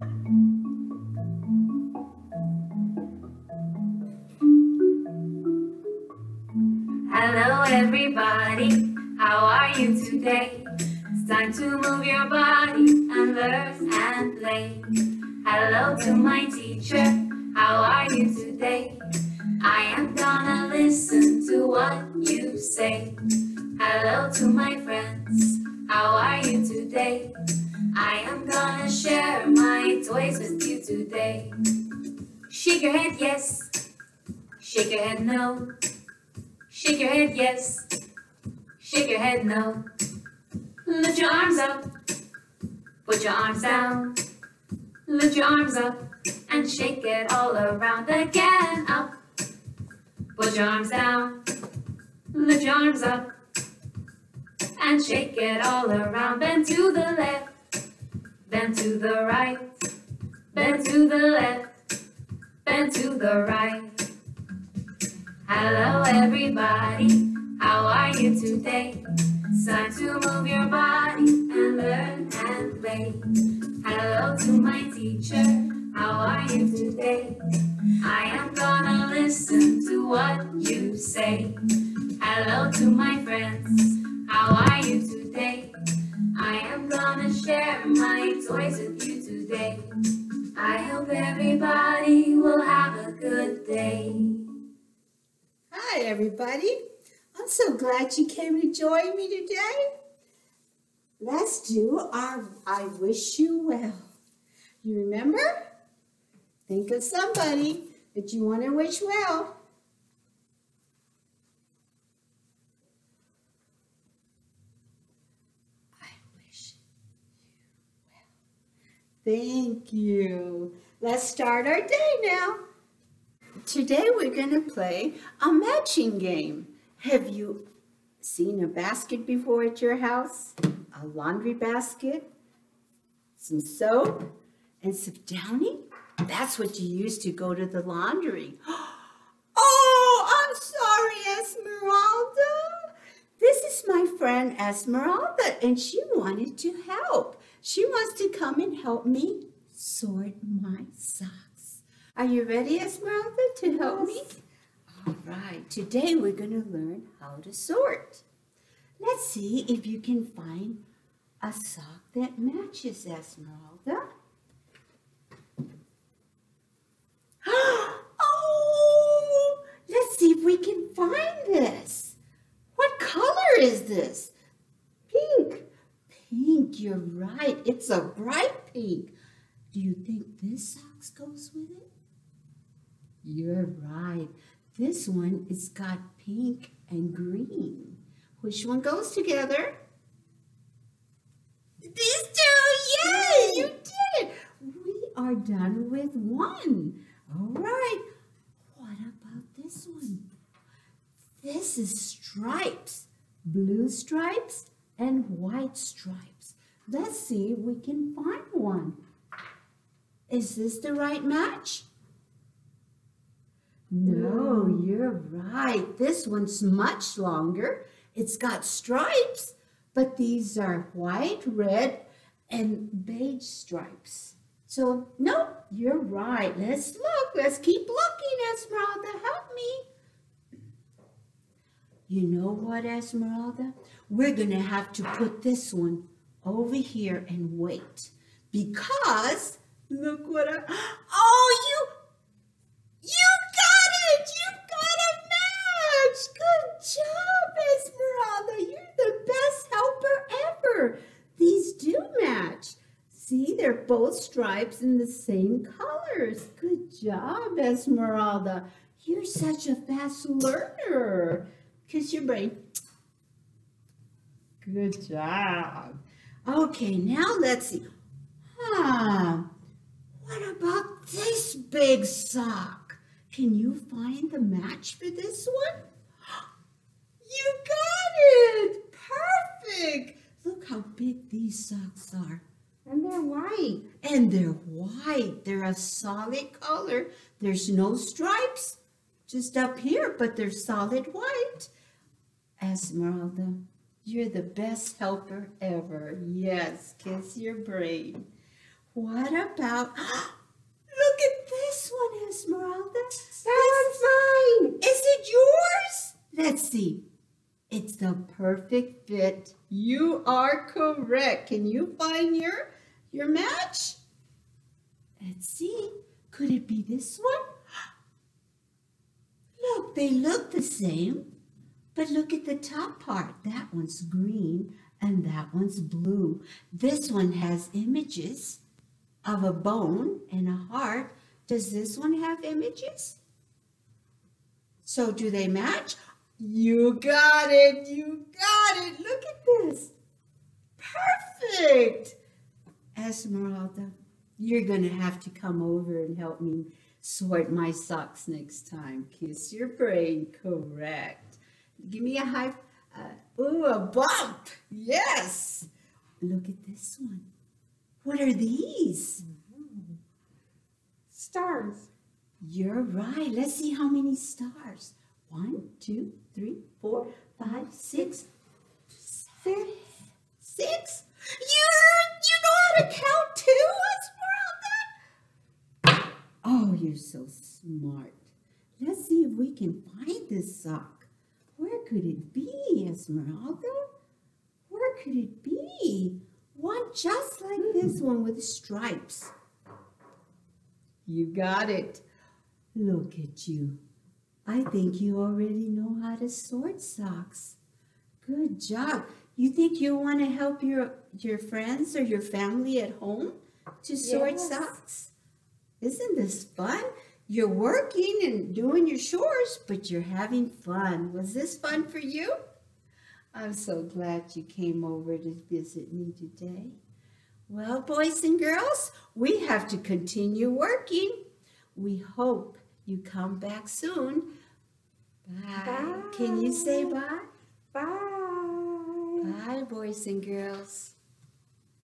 Hello, everybody. How are you today? It's time to move your body and learn and play. Hello to my teacher. How are you today? I am gonna listen to what you say. Hello to my friends. How are you today? I am gonna share toys with you today. Shake your head, yes. Shake your head, no. Shake your head, yes. Shake your head, no. Lift your arms up. Put your arms down. Lift your arms up and shake it all around again. Up. Put your arms down. Lift your arms up and shake it all around. Bend to the left. Bend to the right. Bend to the left. Bend to the right. Hello, everybody. How are you today? It's time to move your body and learn and play. Hello to my teacher. How are you today? I am gonna listen to what you say. Hello to everybody. I'm so glad you came to join me today. Let's do our I Wish You Well. You remember? Think of somebody that you want to wish well. I wish you well. Thank you. Let's start our day now. Today we're going to play a matching game. Have you seen a basket before at your house? A laundry basket? Some soap? And some downy? That's what you use to go to the laundry. Oh, I'm sorry, Esmeralda. This is my friend Esmeralda, and she wanted to help. She wants to come and help me sort my socks. Are you ready, Esmeralda, to help me? All right, today we're going to learn how to sort. Let's see if you can find a sock that matches Esmeralda. Oh, let's see if we can find this. What color is this? Pink. Pink, you're right. It's a bright pink. Do you think this socks goes with it? You're right. This one is got pink and green. Which one goes together? These two, yay, you did it. We are done with one. All right, what about this one? This is stripes, blue stripes and white stripes. Let's see if we can find one. Is this the right match? No, mm. you're right. This one's much longer. It's got stripes, but these are white, red, and beige stripes. So, no, you're right. Let's look. Let's keep looking, Esmeralda. Help me. You know what, Esmeralda? We're going to have to put this one over here and wait. Because, look what I... Oh, you... You got it! You got a match! Good job, Esmeralda. You're the best helper ever. These do match. See, they're both stripes in the same colors. Good job, Esmeralda. You're such a fast learner. Kiss your brain. Good job. Okay, now let's see. Huh, what about this big sock? Can you find the match for this one? You got it! Perfect! Look how big these socks are. And they're white. And they're white. They're a solid color. There's no stripes just up here, but they're solid white. Esmeralda, you're the best helper ever. Yes, kiss your brain. What about, look at this one, Esmeralda. That one's mine. Is it yours? Let's see. It's the perfect fit. You are correct. Can you find your your match? Let's see. Could it be this one? Look, they look the same. But look at the top part. That one's green and that one's blue. This one has images of a bone and a heart. Does this one have images? So do they match? You got it. You got it. Look at this. Perfect. Esmeralda, you're going to have to come over and help me sort my socks next time. Kiss your brain. Correct. Give me a high. Uh, ooh, a bump. Yes. Look at this one. What are these? Stars. You're right. Let's see how many stars. One, two, three, four, five, six, seven, six. You, you know how to count too, Esmeralda? Oh, you're so smart. Let's see if we can find this sock. Where could it be, Esmeralda? Where could it be? One just like this hmm. one with stripes. You got it. Look at you. I think you already know how to sort socks. Good job. You think you want to help your, your friends or your family at home to sort Yes. socks? Isn't this fun? You're working and doing your chores, but you're having fun. Was this fun for you? I'm so glad you came over to visit me today. Well, boys and girls, we have to continue working. We hope you come back soon. Bye. Can you say bye? Bye. Bye, boys and girls.